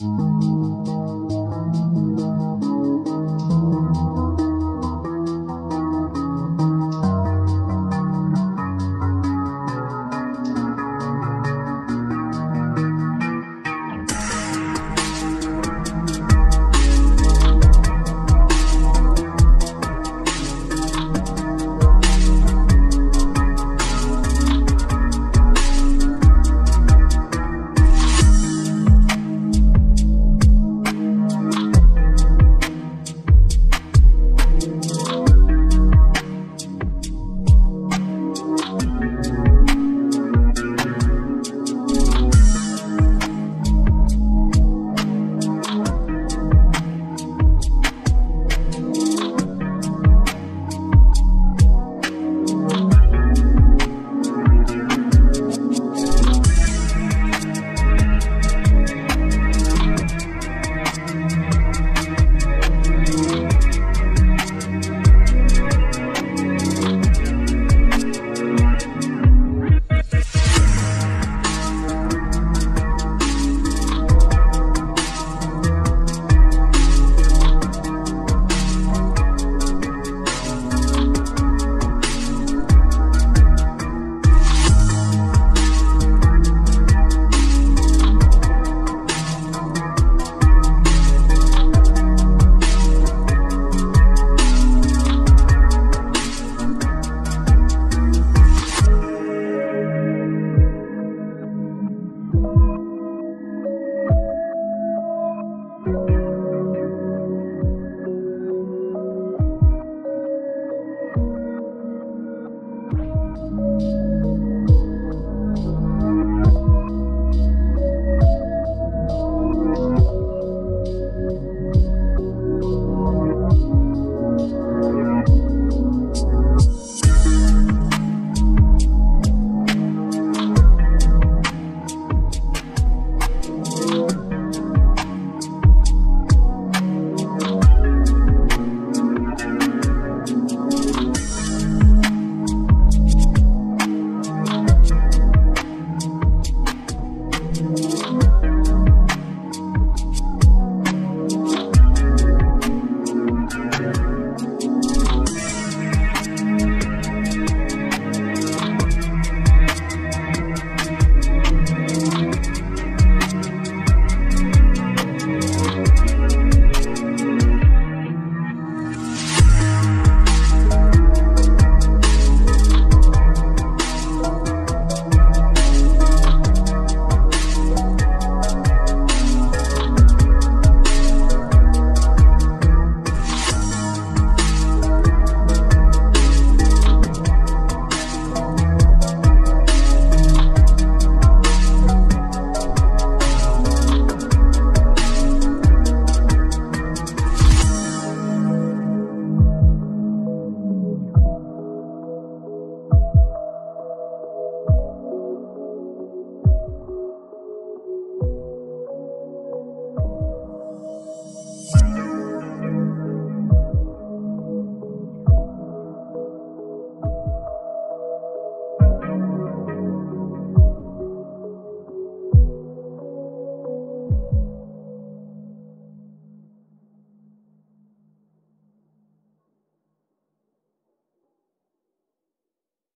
うん